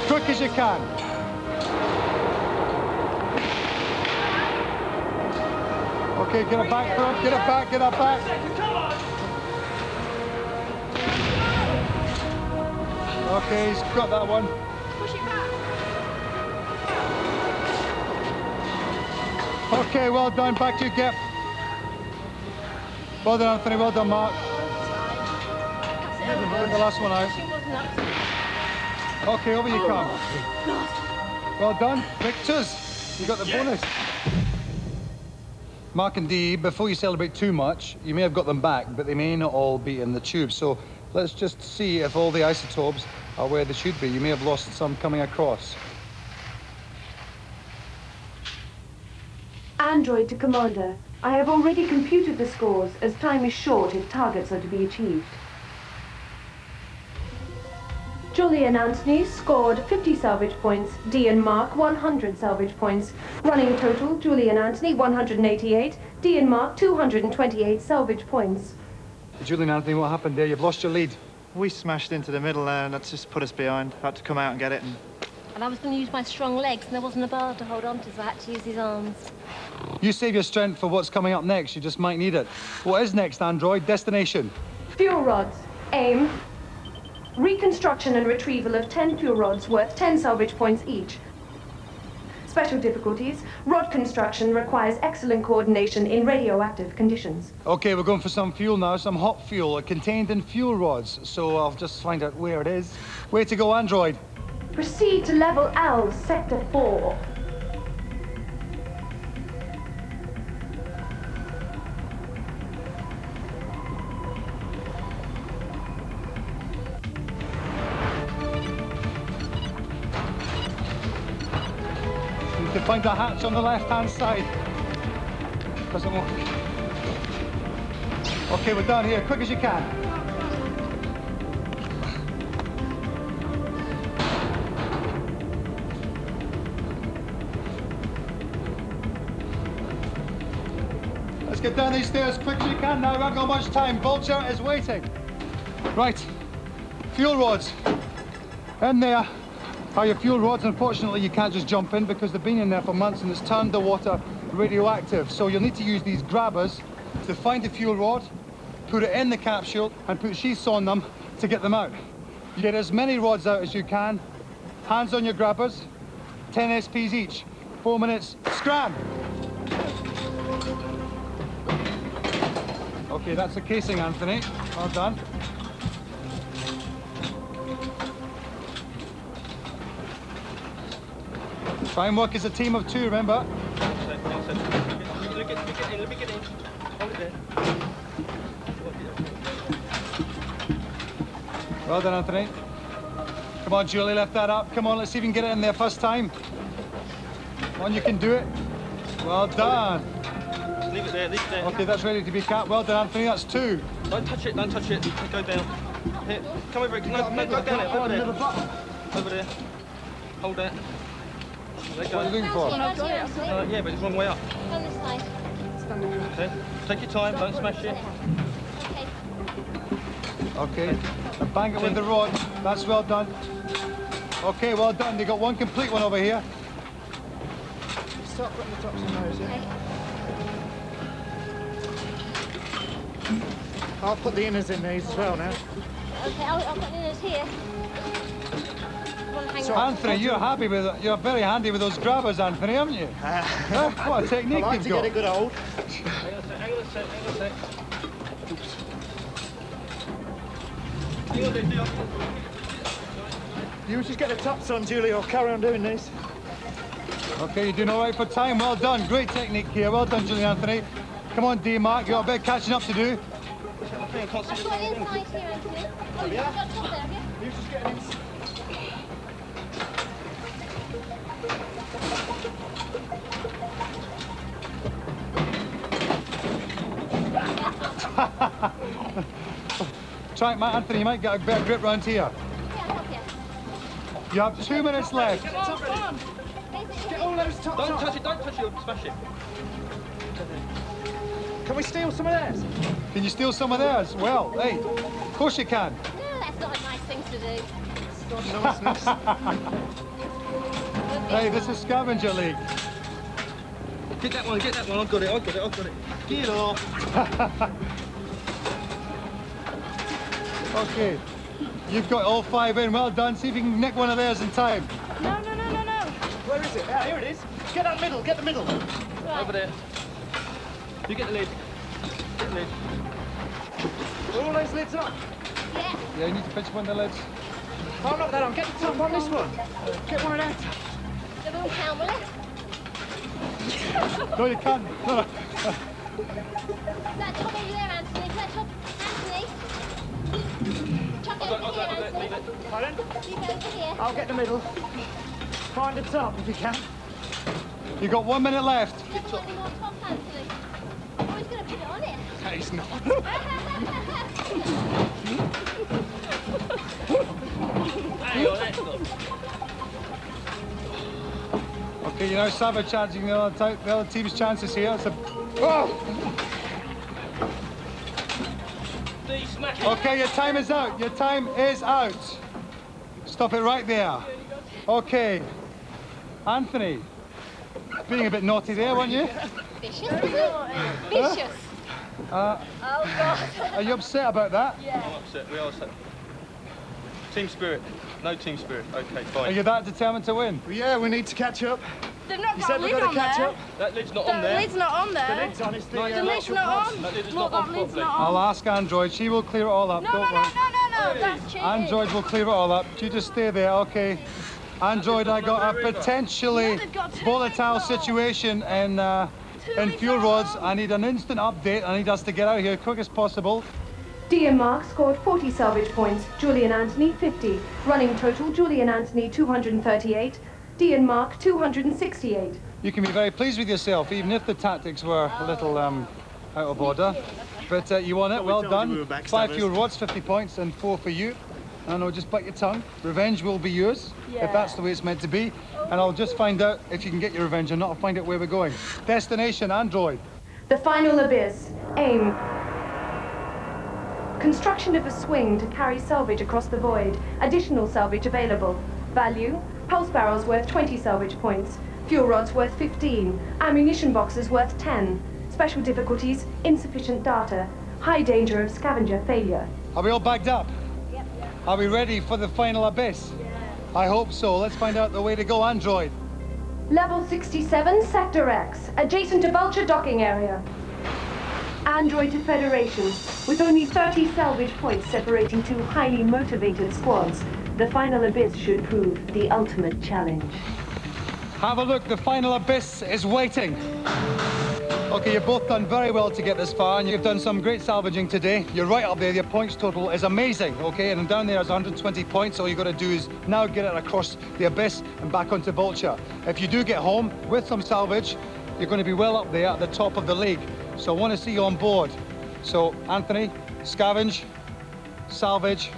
Quick as you can. Okay, get it back, Philip. Get it back, get it back. Okay, he's got that one. Push it back. Okay, well done. Back to you, Gip. Well done, Anthony. Well done, Mark. The last one out. Okay, over you come. Well done. Victors. You got the bonus. Mark and Dee, before you celebrate too much, you may have got them back, but they may not all be in the tube. So let's just see if all the isotopes are where they should be. You may have lost some coming across. Android to Commander. I have already computed the scores as time is short if targets are to be achieved. Julie and Anthony scored 50 salvage points, Dee and Mark 100 salvage points. Running total, Julian and Anthony 188, Dee and Mark 228 salvage points. Julian Anthony, what happened there? You've lost your lead. We smashed into the middle there, and that's just put us behind. Had to come out and get it. And And I was going to use my strong legs, and there wasn't a bar to hold on to, so I had to use his arms. You save your strength for what's coming up next. You just might need it. What is next, Android? Destination. Fuel rods. Aim. Reconstruction and retrieval of 10 fuel rods worth 10 salvage points each. Special difficulties. Rod construction requires excellent coordination in radioactive conditions. Okay, we're going for some fuel now, some hot fuel uh, contained in fuel rods. So I'll just find out where it is. Way to go, Android. Proceed to level L, sector 4. The hatch on the left-hand side. Doesn't work. Okay, we're down here, quick as you can. Let's get down these stairs quick as you can now. We haven't got much time. Vulture is waiting. Right. Fuel rods. In there are your fuel rods. Unfortunately, you can't just jump in because they've been in there for months and it's turned the water radioactive. So you'll need to use these grabbers to find the fuel rod, put it in the capsule and put sheaths on them to get them out. Get as many rods out as you can. Hands on your grabbers. 10 SPs each. Four minutes. Scram! Okay, that's the casing, Anthony. Well done. Try and work as a team of two, remember? Look at, look at in, let me get in. Hold it there. Well done, Anthony. Come on, Julie, lift that up. Come on, let's see if you can get it in there first time. Come on, you can do it. Well done. Leave it there, leave it there. Okay, that's ready to be cut. Well done, Anthony. That's two. Don't touch it, don't touch it. Go down. Here, come over, no, no, go down there, over there. Over there. Hold that. There you go. What are you looking for? Uh, yeah, but it's wrong way up. On this side. Okay. Take your time, don't smash it. Okay. And bang it with the rod. That's well done. Okay, well done. They got one complete one over here. Start putting the tops on those, yeah? I'll put the inners in these as well now. Okay, I'll, I'll put the inners here. Wanna hang So on? Anthony, you're happy with. You're very handy with those grabbers, Anthony, aren't you? [laughs] Huh? What a technique I like you've to got. get a good hold. Hang on a sec, hang on a sec, hang on a sec. Hang on there, Dion. You just get the tops on, Julie, or carry on doing this. Okay, you're doing all right for time. Well done. Great technique here. Well done, Julie Anthony. Come on, Dee Mark. You've got a bit of catching up to do. I can't see I've got inside here, Anthony. Oh, you've got top there, have you? You just get an ins- Try it, Matt Anthony. You might get a better grip round here. You have two minutes left. Get the top on. Get all those tops Don't on. touch it, don't touch it, you'll smash it. Can we steal some of theirs? Can you steal some of theirs? Well, hey, of course you can. No, that's not a nice thing to do. [laughs] hey, this is Scavenger League. Get that one, get that one, I've got it, I've got it, I've got it. Get it off. [laughs] Okay. You've got all five in. Well done. See if you can nick one of theirs in time. No, no, no, no, no. Where is it? Ah, here it is. Get that middle, get the middle. Over there. You get the lid. Get the lid. Are all those lids up? Yeah. Yeah, you need to pitch one of the lids. Oh, not that on. Get the top on this one. Get one of them. It won't count, will it? No, you can't. [laughs] No, no. That top over there, Anthony. That top, Anthony. Chuck it over here, Anthony. Pardon? Leave it over here. I'll get the middle. Find the top if you can. You've got one minute left. Never got any more top, Anthony. Oh, he's going to put it on it. He's not. Hang on, that's not. Okay, you know, Savage charging the other, the other team's chances here. It's a... Oh! oh! Dee, smash it. Okay, your time is out. Your time is out. Stop it right there. Okay. Anthony, being a bit naughty there, weren't you? Vicious. Vicious. Uh, Oh, God. are you upset about that? Yeah. I'm upset, we are upset. Team spirit. No team spirit. Okay, fine. Are you that determined to win? Yeah, we need to catch up. They've not You got said a we've lid got on to catch there. up. That lid's not The on there. lid's not on The there. lid's on. It's the, uh, The lid's not on. That lid is Look, not that on lid's properly. not on. I'll ask Android. She will clear it all up. No, Don't no, no, worry. no, no, no. That's cheating. Android will clear it all up. You just stay there, okay? Android, I got a potentially Yeah, got volatile situation in, uh, in fuel rods. I need an instant update. I need us to get out of here as quick as possible. Dean Mark scored 40 salvage points, Julian Anthony 50. Running total, Julian Anthony 238, Dean Mark 268. You can be very pleased with yourself, even if the tactics were a little um, out of order. But uh, you won it, well done. we were backstabbers. Five fuel rods, 50 points, and four for you. I know, just bite your tongue. Revenge will be yours, if that's the way it's meant to be. And I'll just find out if you can get your revenge or not. I'll find out where we're going. Destination, Android. The final abyss. Aim. Construction of a swing to carry salvage across the void. Additional salvage available. Value. Pulse barrels worth 20 salvage points. Fuel rods worth 15. Ammunition boxes worth 10. Special difficulties. Insufficient data. High danger of scavenger failure. Are we all bagged up? Are we ready for the final abyss? I hope so. Let's find out the way to go, Android. Level 67, Sector X. Adjacent to Vulture docking area. Android to Federation. With only 30 salvage points separating two highly motivated squads, the final abyss should prove the ultimate challenge. Have a look, the final abyss is waiting. Okay, you've both done very well to get this far, and you've done some great salvaging today. You're right up there, your points total is amazing, okay? And down there is 120 points. All you've got to do is now get it across the abyss and back onto Vulture. If you do get home with some salvage, you're going to be well up there at the top of the league. So I want to see you on board. So, Anthony, scavenge, salvage,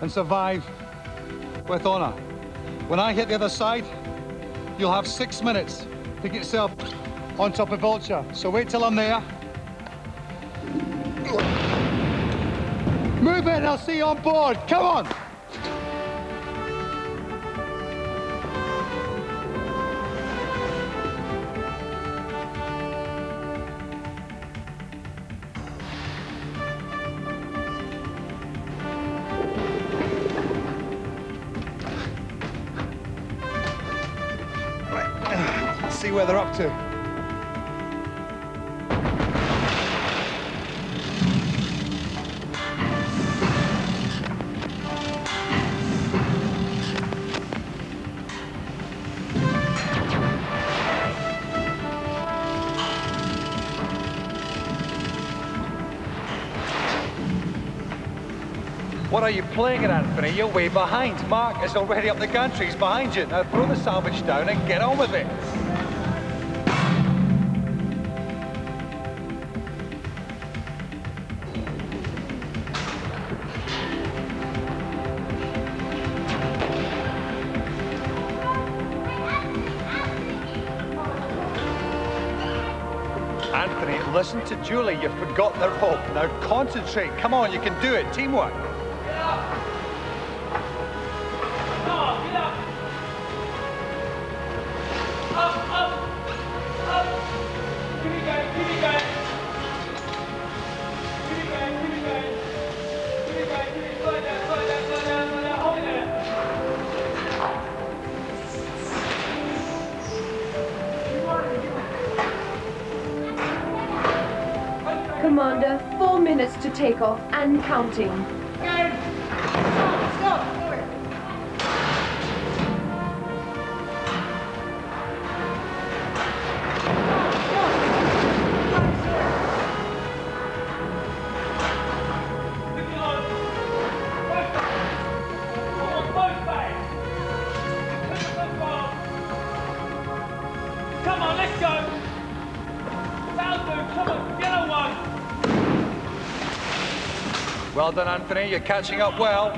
and survive with honour. When I hit the other side, you'll have six minutes to get yourself on top of Vulture. So wait till I'm there. Move in, I'll see you on board. Come on. To. What are you playing at, Anthony? You're way behind. Mark is already up the gantry. He's behind you. Now throw the salvage down and get on with it. Julie. You forgot the rope. Now concentrate. Come on, you can do it. Teamwork. And counting. Done, Anthony. You're catching up well.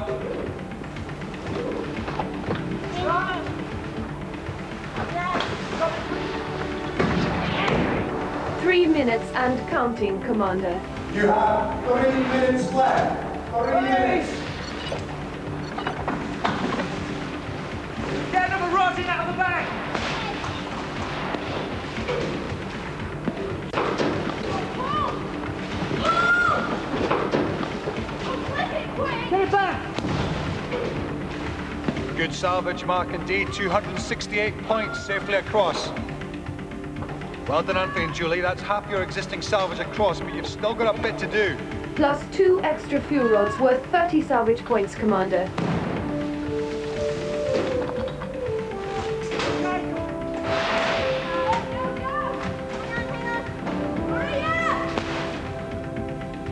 Three minutes and counting, Commander. You have 30 minutes left. 30 minutes. Good salvage, Mark, indeed. 268 points safely across. Well done, Anthony and Julie. That's half your existing salvage across, but you've still got a bit to do. Plus two extra fuel rods worth 30 salvage points, Commander.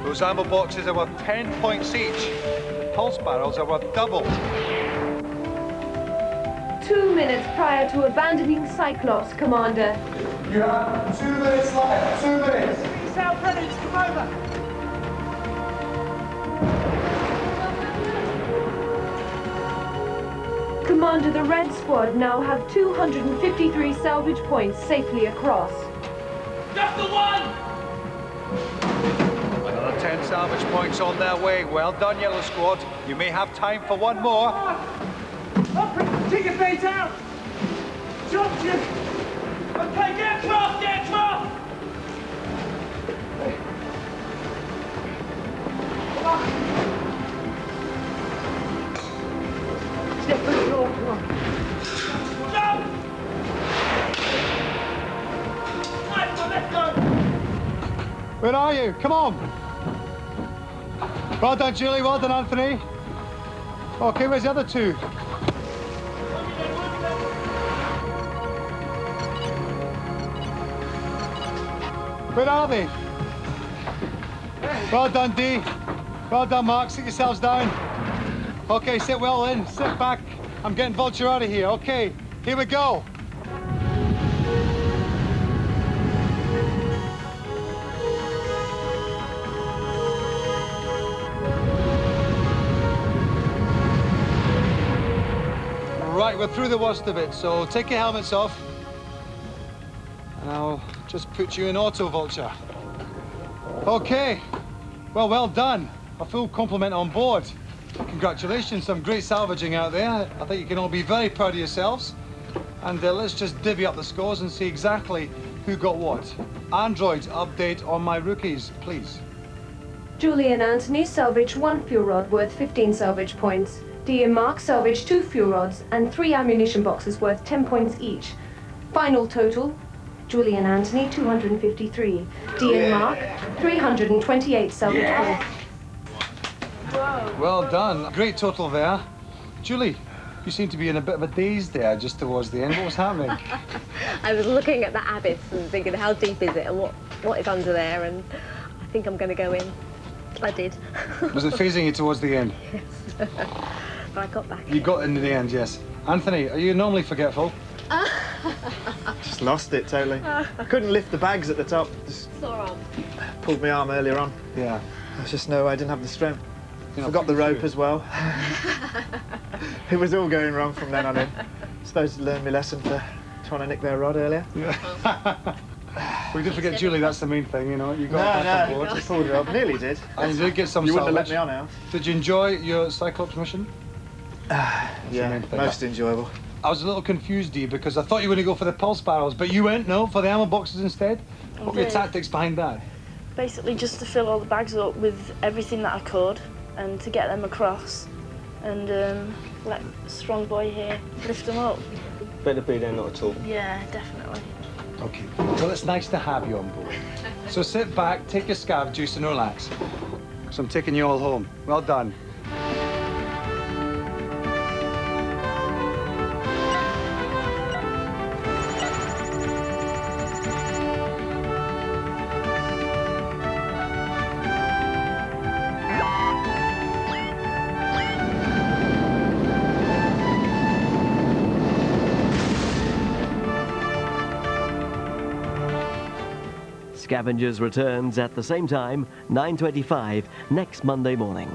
Those ammo boxes are worth 10 points each. The pulse barrels are worth double. Two minutes prior to abandoning Cyclops, Commander. You have two minutes left. Two minutes. South Redditch, come over! Commander, the Red Squad now have 253 salvage points safely across. Just the one! Another 10 salvage points on their way. Well done, Yellow Squad. You may have time for one more. Up, take your face out! Jump, you! Okay, get across, get across! Step through the door, come on. Jump! Let's go! Where are you? Come on. Well done, Julie. Well done, Anthony. Oh, okay, where's the other two? Where are they? Well done, Dee. Well done, Mark. Sit yourselves down. Okay, sit well in. Sit back. I'm getting Vulture out of here. Okay, here we go. Right, we're through the worst of it, so take your helmets off. And I'll just put you in auto, Vulture. Okay. Well, well done. A full compliment on board. Congratulations, some great salvaging out there. I think you can all be very proud of yourselves. And uh, let's just divvy up the scores and see exactly who got what. Androids, update on my rookies, please. Julie and Anthony salvaged one fuel rod worth 15 salvage points. Dee and Mark salvaged two fuel rods and three ammunition boxes worth 10 points each. Final total, Julie and Anthony 253. Dee and Mark 328 salvage points. Well done. Great total there. Julie, you seem to be in a bit of a daze there just towards the end. What was happening? [laughs] I was looking at the abyss and thinking, how deep is it and what, what is under there? And I think I'm going to go in. I did. was it [laughs] phasing you towards the end? Yes. [laughs] but I got back. You got into the end, yes. Anthony, are you normally forgetful? [laughs] Just lost it totally. I [laughs] couldn't lift the bags at the top. Just Sore arm. pulled my arm earlier on. Yeah. There's just no way. I didn't have the strength. You're not Forgot the pretty rope as well. [laughs] it was all going wrong from then on in. Supposed to learn my lesson for trying to nick their rod earlier. We did forget Julie, that's the main thing, you know. You No, got back no, on board. just pulled it up. Nearly did. And you did get some You wouldn't have let me on now. Did you enjoy your Cyclops mission? Yeah, most enjoyable. I was a little confused, Dee, because I thought you were going to go for the pulse barrels, but you went, no, for the ammo boxes instead? I What were your tactics behind that? Basically, just to fill all the bags up with everything that I could and to get them across and um, let Strong Boy here lift them up. Better be there, not at all. Yeah, definitely. Okay, well, it's nice to have you on board. So sit back, take your scav juice and relax. So I'm taking you all home. Well done. Scavengers returns at the same time, 9.25, next Monday morning.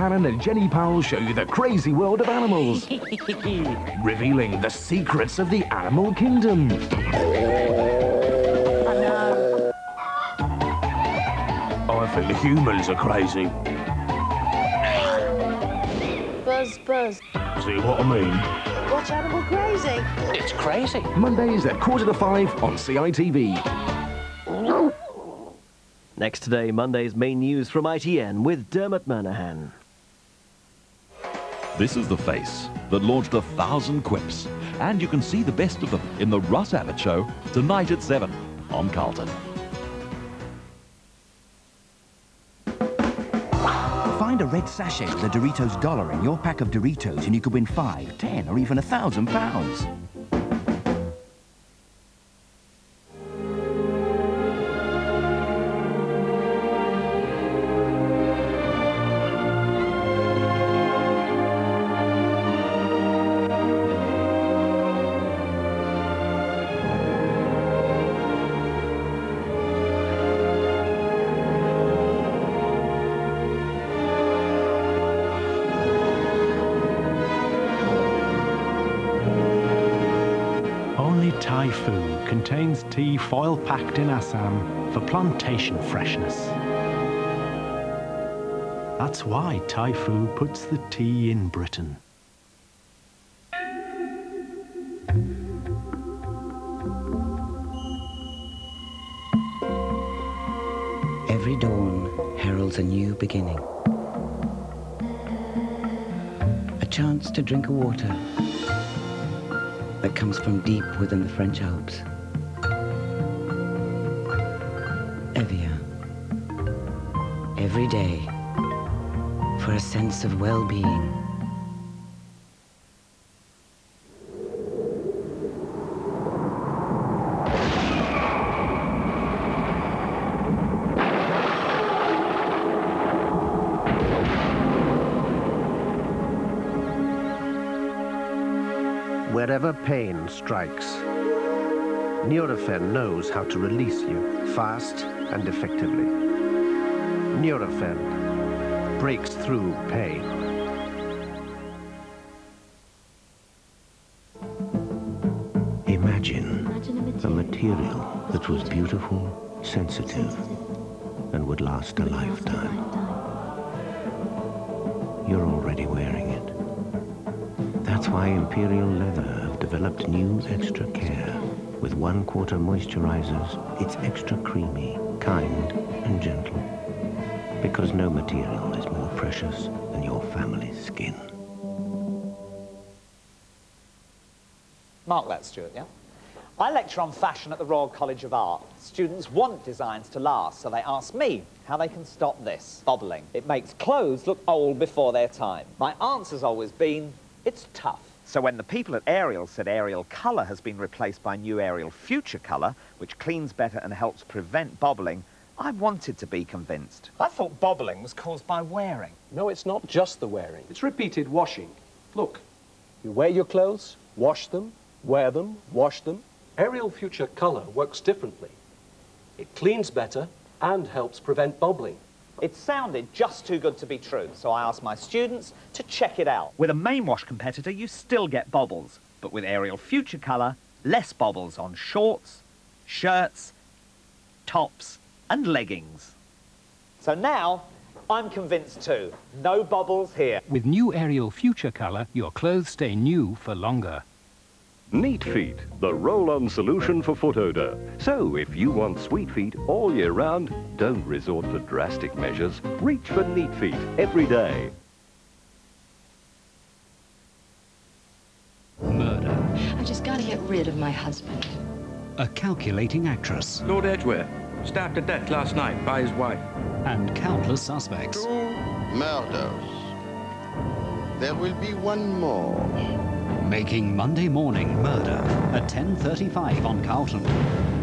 Neil Buchanan and Jenny Powell show you the crazy world of animals, [laughs] revealing the secrets of the animal kingdom. I think the humans are crazy. Buzz, buzz. See what I mean? Watch Animal Crazy. It's crazy. Mondays at quarter to five on CITV. Next today, Monday's main news from ITN with Dermot Murnaghan. This is The Face that launched a thousand quips. And you can see the best of them in The Russ Abbott Show tonight at 7 on Carlton. Find a red sachet with a Doritos dollar in your pack of Doritos and you could win five, ten, or even a thousand pounds. Packed in Assam for plantation freshness. That's why Typhoo puts the tea in Britain. Every dawn heralds a new beginning. A chance to drink a water that comes from deep within the French Alps. Day for a sense of well-being. Wherever pain strikes, Nurofen knows how to release you fast and effectively. Nurofen breaks through pain. Imagine a material that was beautiful, sensitive, and would last a lifetime. You're already wearing it. That's why Imperial Leather have developed new Extra Care. With one quarter moisturizers, it's extra creamy, kind, and gentle. Because no material is more precious than your family's skin. Mark that, Stuart, yeah? I lecture on fashion at the Royal College of Art. Students want designs to last, so they ask me how they can stop this, bobbling. It makes clothes look old before their time. My answer's always been, it's tough. So when the people at Ariel said Ariel Colour has been replaced by new Ariel Future Colour, which cleans better and helps prevent bobbling, I wanted to be convinced. I thought bobbling was caused by wearing. No, it's not just the wearing. It's repeated washing. Look, you wear your clothes, wash them, wear them, wash them. Ariel Future Colour works differently. It cleans better and helps prevent bobbling. It sounded just too good to be true, so I asked my students to check it out. With a main wash competitor, you still get bobbles, but with Ariel Future Colour, less bobbles on shorts, shirts, tops, and leggings. So now, I'm convinced too. No bubbles here. With new Ariel Future Colour, your clothes stay new for longer. Neat Feet, the roll-on solution for foot odor. So if you want sweet feet all year round, don't resort to drastic measures. Reach for Neat Feet every day. Murder. I just gotta get rid of my husband. A calculating actress. Lord Edgware, stabbed to death last night by his wife. And countless suspects. Two Murders. There will be one more. Making Monday Morning Murder at 10.35 on Carlton.